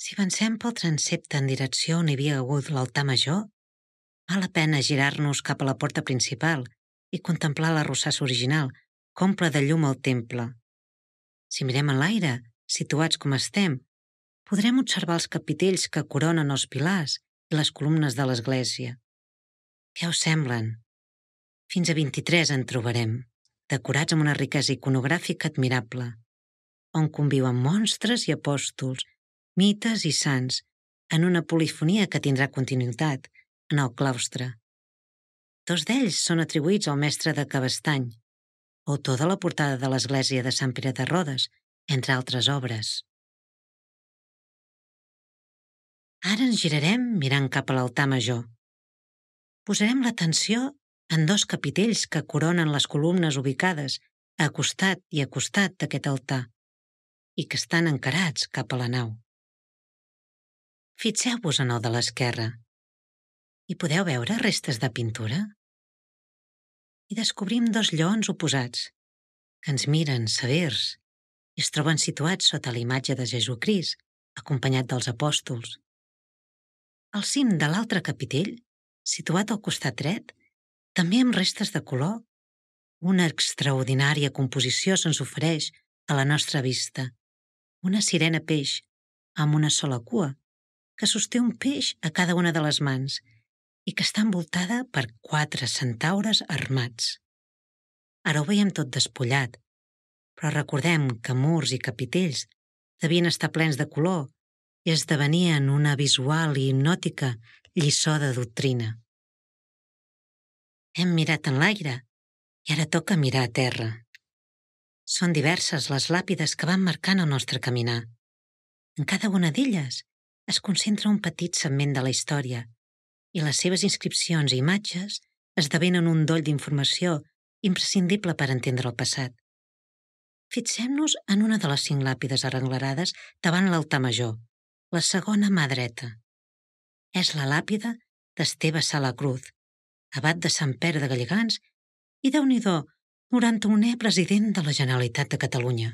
Si avancem pel transepte en direcció on hi havia hagut l'altar major, val la pena girar-nos cap a la porta principal i contemplar la rossassa original, comple de llum al temple. Si mirem en l'aire, situats com estem, podrem observar els capitells que coronen els pilars i les columnes de l'església. Què us semblen? Fins a 23 en trobarem, decorats amb una riquesa iconogràfica admirable, on conviuen monstres i apòstols, mites i sants, en una polifonia que tindrà continuïtat en el claustre. Dos d'ells són atribuïts al mestre de Cabestany, autor de la portada de l'església de Sant Pere de Rodes, entre altres obres. Ara ens girarem mirant cap a l'altar major. Posarem l'atenció en dos capitells que coronen les columnes ubicades a costat i a costat d'aquest altar i que estan encarats cap a la nau. Fixeu-vos en el de l'esquerra. Hi podeu veure restes de pintura? I descobrim dos lleons oposats, que ens miren severs i es troben situats sota la imatge de Jesucrist, acompanyat dels apòstols. Al cim de l'altre capitell, situat al costat dret, també amb restes de color, una extraordinària composició se'ns ofereix a la nostra vista. Una sirena peix, amb una sola cua, que sosté un peix a cada una de les mans i que està envoltada per quatre centaures armats. Ara ho veiem tot despullat, però recordem que murs i capitells devien estar plens de color i esdevenien una visual i hipnòtica lliçó de doctrina. Hem mirat en l'aire i ara toca mirar a terra. Són diverses les làpides que van marcant el nostre caminar. En cada una d'elles es concentra un petit segment de la història i les seves inscripcions i imatges esdevenen un doll d'informació imprescindible per entendre el passat. Fixem-nos en una de les cinc làpides arrenglerades davant l'altar major, la segona mà dreta. És la làpida d'Esteve Sala Cruz, abat de Sant Pere de Gallegans i, déu nhi 91è president de la Generalitat de Catalunya.